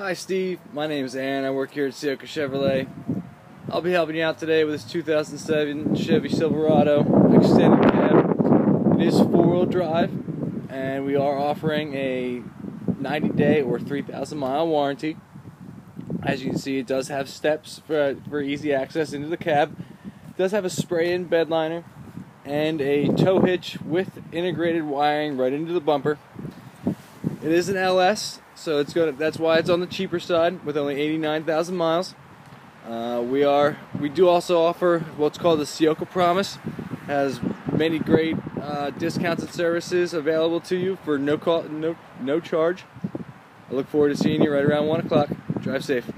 Hi Steve, my name is Aaron. I work here at Ciocca Chevrolet. I'll be helping you out today with this 2007 Chevy Silverado extended cab. It is four-wheel drive and we are offering a 90-day or 3,000-mile warranty. As you can see, it does have steps for, for easy access into the cab. It does have a spray-in bed liner and a tow hitch with integrated wiring right into the bumper. It is an LS, so it's going. To, That's why it's on the cheaper side with only 89,000 miles. Uh, we are. We do also offer what's called the Ciocca Promise. Has many great uh, discounts and services available to you for no call, no no charge. I look forward to seeing you right around one o'clock. Drive safe.